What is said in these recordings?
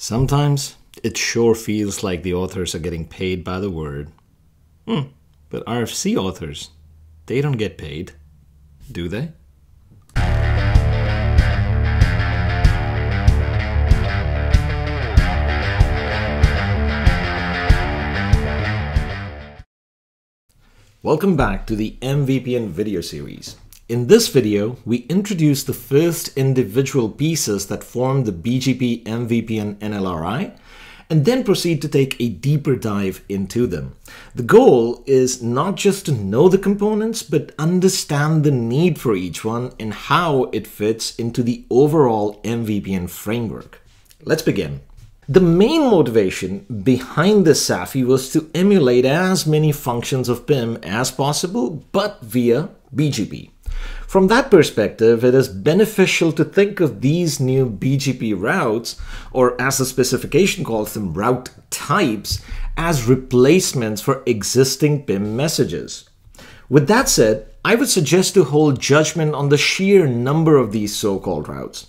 Sometimes it sure feels like the authors are getting paid by the word. Hmm, but RFC authors, they don't get paid, do they? Welcome back to the MVPN video series. In this video, we introduce the first individual pieces that form the BGP MVPN NLRI and then proceed to take a deeper dive into them. The goal is not just to know the components, but understand the need for each one and how it fits into the overall MVPN framework. Let's begin. The main motivation behind this SAFI was to emulate as many functions of PIM as possible, but via BGP. From that perspective, it is beneficial to think of these new BGP routes, or as the specification calls them, route types, as replacements for existing PIM messages. With that said, I would suggest to hold judgment on the sheer number of these so-called routes.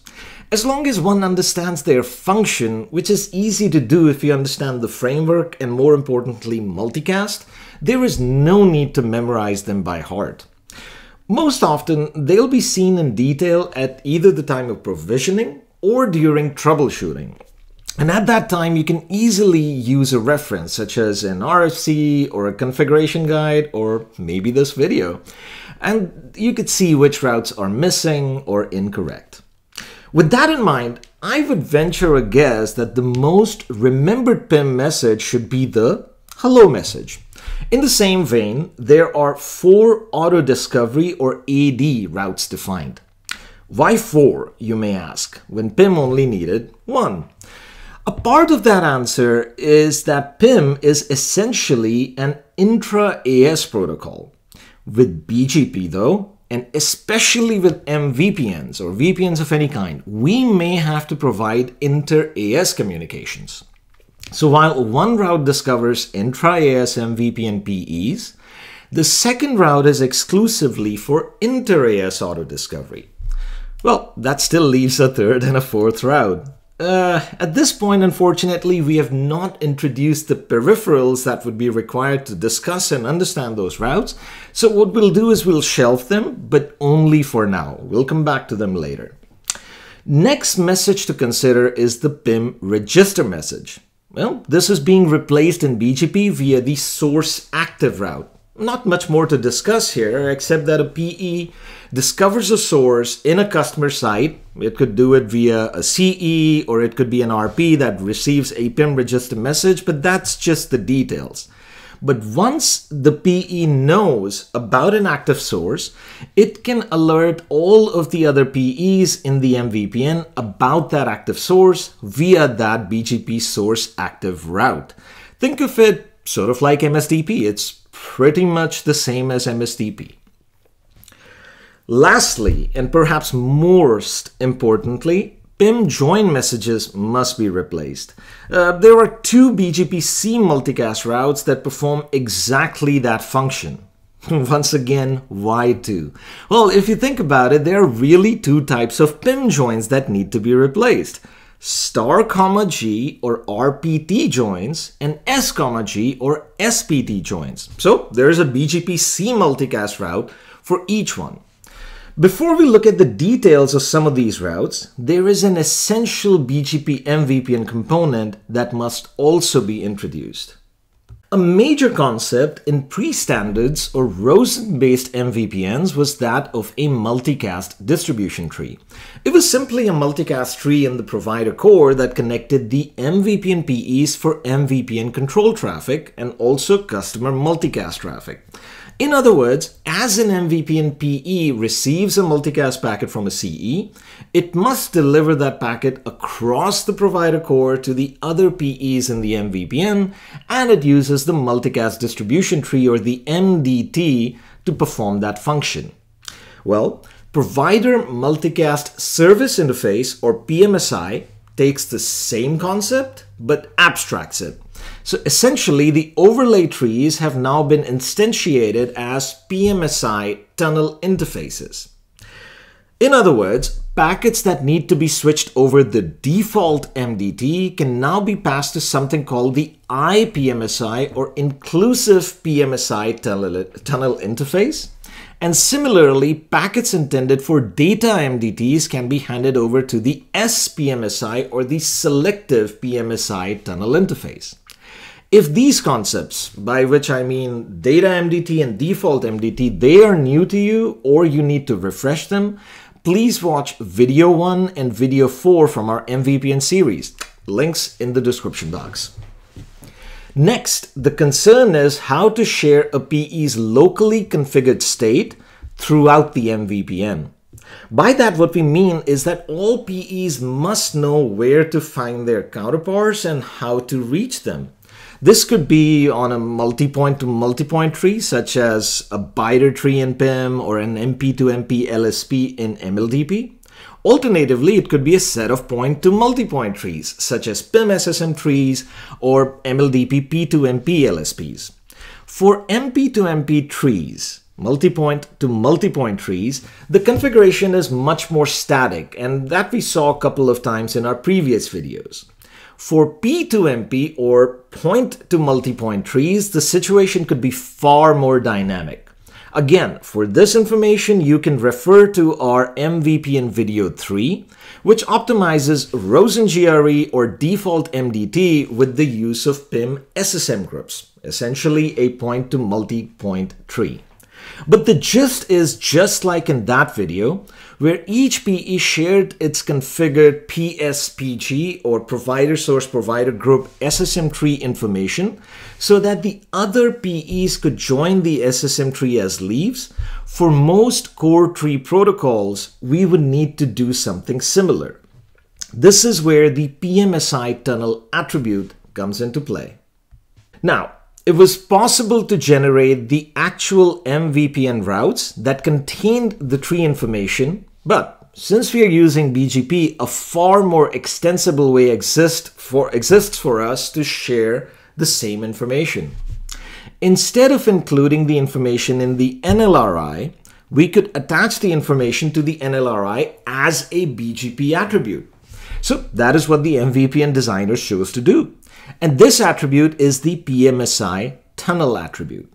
As long as one understands their function, which is easy to do if you understand the framework and more importantly multicast, there is no need to memorize them by heart. Most often, they'll be seen in detail at either the time of provisioning or during troubleshooting. And at that time, you can easily use a reference such as an RFC or a configuration guide or maybe this video. And you could see which routes are missing or incorrect. With that in mind, I would venture a guess that the most remembered PIM message should be the hello message. In the same vein, there are four auto discovery or AD routes defined. Why four, you may ask, when PIM only needed one? A part of that answer is that PIM is essentially an intra-AS protocol. With BGP though, and especially with MVPNs or VPNs of any kind, we may have to provide inter-AS communications. So while one route discovers intra-AS MVPN PEs, the second route is exclusively for inter-AS auto-discovery. Well, that still leaves a third and a fourth route. Uh, at this point, unfortunately, we have not introduced the peripherals that would be required to discuss and understand those routes. So what we'll do is we'll shelf them, but only for now. We'll come back to them later. Next message to consider is the PIM register message. Well, this is being replaced in BGP via the source active route. Not much more to discuss here, except that a PE discovers a source in a customer site. It could do it via a CE or it could be an RP that receives a PIM register message, but that's just the details. But once the PE knows about an active source, it can alert all of the other PEs in the MVPN about that active source via that BGP source active route. Think of it sort of like MSDP. It's pretty much the same as MSDP. Lastly, and perhaps most importantly, PIM join messages must be replaced. Uh, there are two BGP-C multicast routes that perform exactly that function. Once again, why two? Well, if you think about it, there are really two types of PIM joins that need to be replaced. Star comma G or RPT joins and S comma G or SPT joins. So there's a BGP-C multicast route for each one. Before we look at the details of some of these routes, there is an essential BGP MVPN component that must also be introduced. A major concept in pre-standards or ROSEN-based MVPNs was that of a multicast distribution tree. It was simply a multicast tree in the provider core that connected the MVPN PEs for MVPN control traffic and also customer multicast traffic. In other words, as an MVPN PE receives a multicast packet from a CE, it must deliver that packet across the provider core to the other PEs in the MVPN, and it uses the multicast distribution tree or the MDT to perform that function. Well, Provider Multicast Service Interface or PMSI takes the same concept but abstracts it. So essentially, the overlay trees have now been instantiated as PMSI tunnel interfaces. In other words, packets that need to be switched over the default MDT can now be passed to something called the IPMSI or Inclusive PMSI tunnel, tunnel interface. And similarly, packets intended for data MDTs can be handed over to the SPMSI or the Selective PMSI tunnel interface. If these concepts, by which I mean data MDT and default MDT, they are new to you or you need to refresh them, please watch video 1 and video 4 from our MVPN series. Links in the description box. Next, the concern is how to share a PE's locally configured state throughout the MVPN. By that, what we mean is that all PEs must know where to find their counterparts and how to reach them. This could be on a multi-point to multi-point tree, such as a BiDir tree in PIM or an MP to MP LSP in MLDP. Alternatively, it could be a set of point to multi-point trees, such as PIM SSM trees or MLDP P2MP LSPs. For MP to MP trees, multi-point to multi-point trees, the configuration is much more static, and that we saw a couple of times in our previous videos. For P2MP or point to multi-point trees, the situation could be far more dynamic. Again, for this information, you can refer to our MVPN video 3, which optimizes Rosen GRE or default MDT with the use of PIM SSM groups, essentially a point to multi-point tree. But the gist is just like in that video, where each PE shared its configured PSPG or provider source provider group SSM tree information so that the other PEs could join the SSM tree as leaves. For most core tree protocols, we would need to do something similar. This is where the PMSI tunnel attribute comes into play. Now, it was possible to generate the actual MVPN routes that contained the tree information but since we are using BGP, a far more extensible way exist for, exists for us to share the same information. Instead of including the information in the NLRI, we could attach the information to the NLRI as a BGP attribute. So that is what the MVPN designers chose to do. And this attribute is the PMSI tunnel attribute.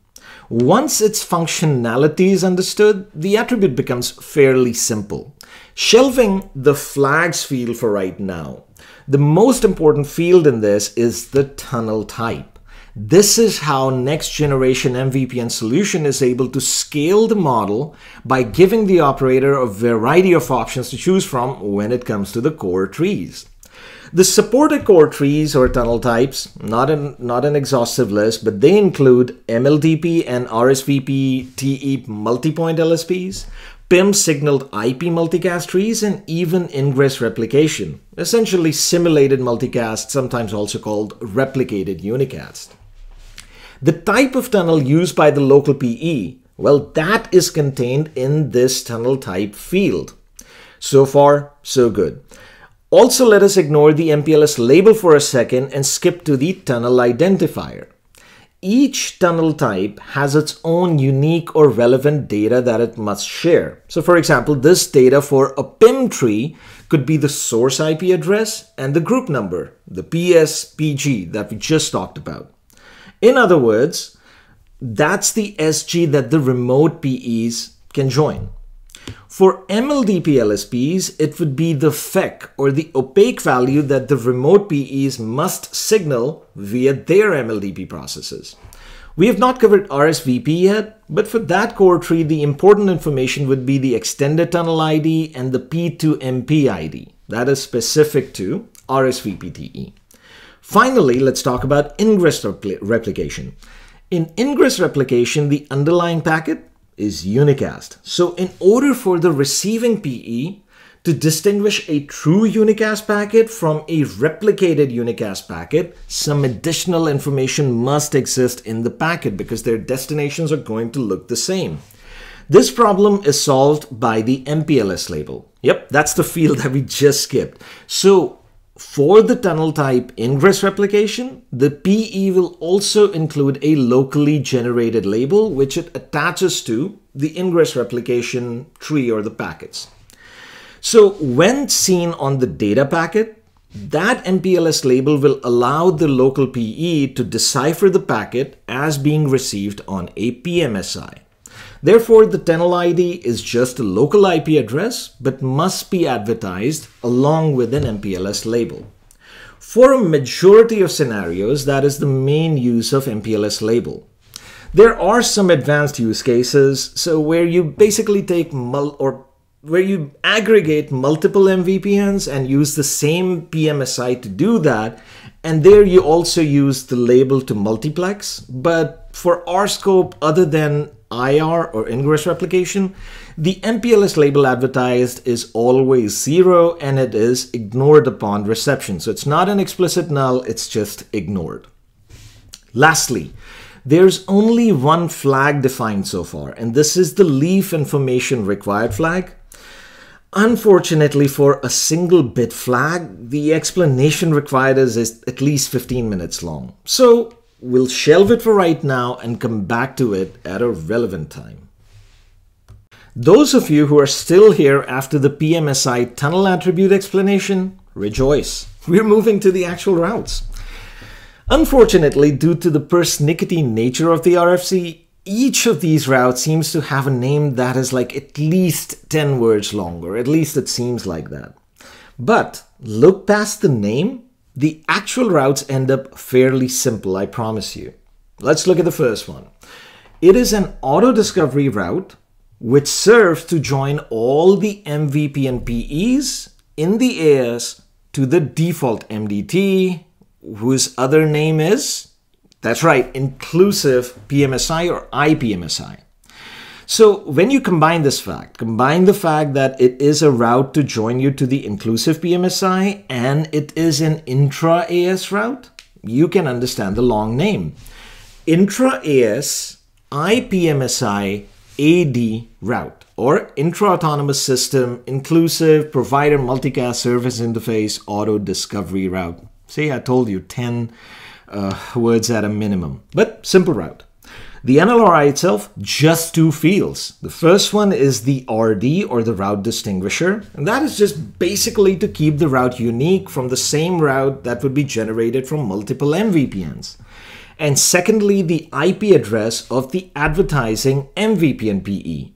Once its functionality is understood, the attribute becomes fairly simple. Shelving the flags field for right now, the most important field in this is the tunnel type. This is how next generation MVPN solution is able to scale the model by giving the operator a variety of options to choose from when it comes to the core trees. The supported core trees or tunnel types, not an, not an exhaustive list, but they include MLDP and RSVP TE multipoint LSPs, PIM signaled IP multicast trees, and even ingress replication, essentially simulated multicast, sometimes also called replicated unicast. The type of tunnel used by the local PE, well, that is contained in this tunnel type field. So far, so good. Also, let us ignore the MPLS label for a second and skip to the tunnel identifier. Each tunnel type has its own unique or relevant data that it must share. So for example, this data for a PIM tree could be the source IP address and the group number, the PSPG that we just talked about. In other words, that's the SG that the remote PEs can join. For MLDP LSPs, it would be the FEC or the opaque value that the remote PEs must signal via their MLDP processes. We have not covered RSVP yet, but for that core tree, the important information would be the extended tunnel ID and the P2MP ID. That is specific to RSVPTE. Finally, let's talk about ingress repl replication. In ingress replication, the underlying packet is unicast. So in order for the receiving PE to distinguish a true unicast packet from a replicated unicast packet, some additional information must exist in the packet because their destinations are going to look the same. This problem is solved by the MPLS label. Yep, that's the field that we just skipped. So for the tunnel type ingress replication, the PE will also include a locally generated label which it attaches to the ingress replication tree or the packets. So when seen on the data packet, that MPLS label will allow the local PE to decipher the packet as being received on a PMSI. Therefore, the tunnel ID is just a local IP address but must be advertised along with an MPLS label. For a majority of scenarios, that is the main use of MPLS label. There are some advanced use cases, so where you basically take mul or where you aggregate multiple MVPNs and use the same PMSI to do that. And there you also use the label to multiplex. But for our scope, other than IR or ingress replication, the MPLS label advertised is always zero and it is ignored upon reception. So it's not an explicit null, it's just ignored. Lastly, there's only one flag defined so far, and this is the leaf information required flag. Unfortunately, for a single bit flag, the explanation required is, is at least 15 minutes long. So we'll shelve it for right now and come back to it at a relevant time. Those of you who are still here after the PMSI tunnel attribute explanation, rejoice. We're moving to the actual routes. Unfortunately, due to the persnickety nature of the RFC, each of these routes seems to have a name that is like at least 10 words longer. At least it seems like that. But look past the name, the actual routes end up fairly simple, I promise you. Let's look at the first one. It is an auto discovery route which serves to join all the MVPN PEs in the AS to the default MDT, whose other name is that's right, inclusive PMSI or IPMSI. So when you combine this fact, combine the fact that it is a route to join you to the inclusive PMSI and it is an intra-AS route, you can understand the long name. Intra-AS IPMSI AD route or intra-autonomous system inclusive provider multicast service interface auto discovery route. See, I told you 10 uh, words at a minimum, but simple route. The NLRI itself, just two fields. The first one is the RD or the route distinguisher, and that is just basically to keep the route unique from the same route that would be generated from multiple MVPNs. And secondly, the IP address of the advertising MVPN PE.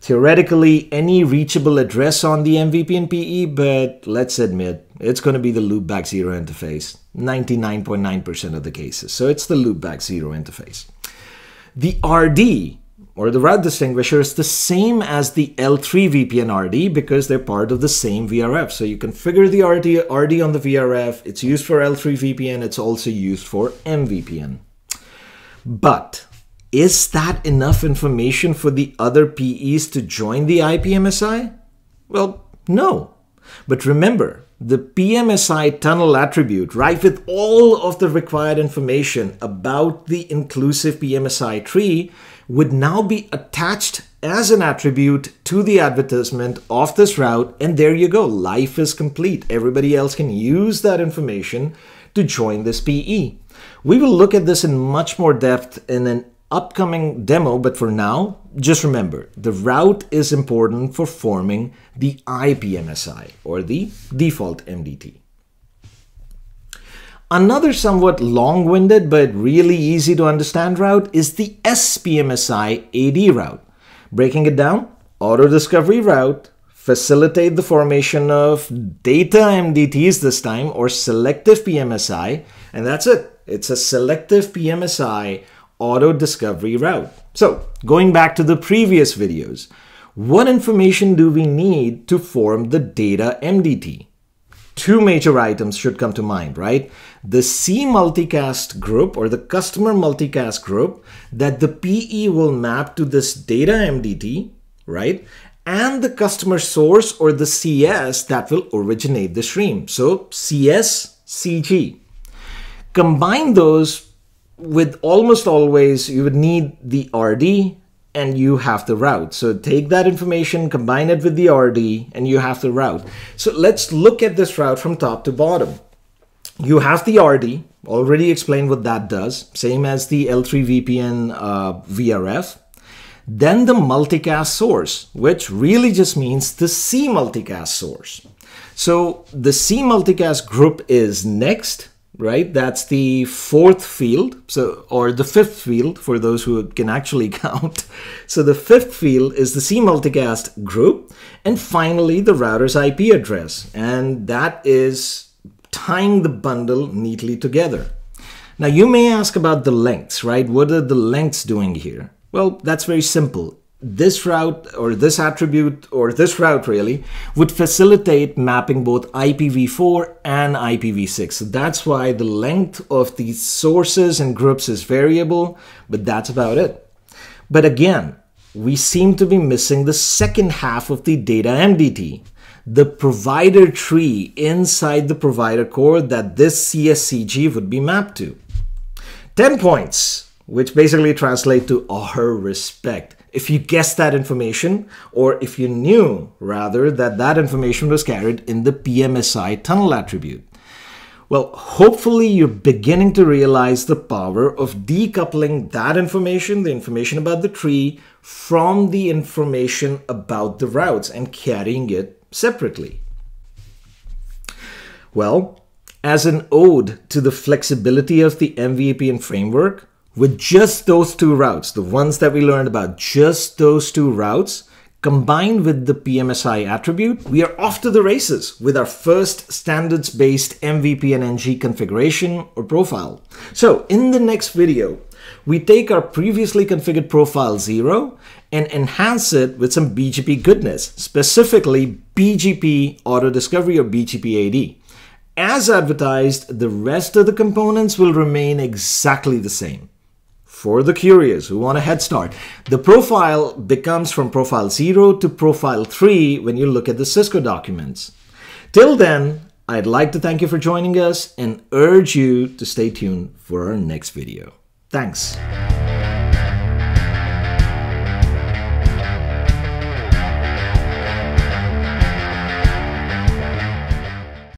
Theoretically, any reachable address on the MVPN PE, but let's admit, it's going to be the loopback zero interface. 99.9% of the cases. So it's the loopback zero interface. The RD, or the route distinguisher, is the same as the L3 VPN RD because they're part of the same VRF. So you configure the RD, RD on the VRF, it's used for L3 VPN, it's also used for MVPN. But is that enough information for the other PEs to join the IPMSI? Well, no. But remember, the PMSI tunnel attribute, right, with all of the required information about the inclusive PMSI tree, would now be attached as an attribute to the advertisement of this route. And there you go, life is complete. Everybody else can use that information to join this PE. We will look at this in much more depth in an upcoming demo, but for now, just remember the route is important for forming the IPMSI or the default MDT. Another somewhat long-winded but really easy to understand route is the SPMSI AD route. Breaking it down, auto discovery route, facilitate the formation of data MDTs this time or selective PMSI, and that's it. It's a selective PMSI auto discovery route. So going back to the previous videos, what information do we need to form the data MDT? Two major items should come to mind, right? The C multicast group or the customer multicast group that the PE will map to this data MDT, right? And the customer source or the CS that will originate the stream. So CS, CG. Combine those with almost always you would need the RD and you have the route. So take that information, combine it with the RD, and you have the route. So let's look at this route from top to bottom. You have the RD, already explained what that does, same as the L3 VPN uh, VRF. then the multicast source, which really just means the C multicast source. So the C multicast group is next, right? That's the fourth field, so or the fifth field for those who can actually count. So the fifth field is the C multicast group, and finally the router's IP address, and that is tying the bundle neatly together. Now you may ask about the lengths, right? What are the lengths doing here? Well, that's very simple this route or this attribute or this route really would facilitate mapping both IPv4 and IPv6. So that's why the length of these sources and groups is variable, but that's about it. But again, we seem to be missing the second half of the data MDT, the provider tree inside the provider core that this CSCG would be mapped to. 10 points, which basically translate to our respect if you guessed that information, or if you knew, rather, that that information was carried in the PMSI tunnel attribute. Well, hopefully you're beginning to realize the power of decoupling that information, the information about the tree, from the information about the routes and carrying it separately. Well, as an ode to the flexibility of the MVPN framework, with just those two routes, the ones that we learned about, just those two routes, combined with the PMSI attribute, we are off to the races with our first standards-based MVPN-NG configuration or profile. So in the next video, we take our previously configured profile 0 and enhance it with some BGP goodness, specifically BGP Auto Discovery or BGP AD. As advertised, the rest of the components will remain exactly the same for the curious who want a head start. The profile becomes from profile 0 to profile 3 when you look at the Cisco documents. Till then, I'd like to thank you for joining us and urge you to stay tuned for our next video. Thanks.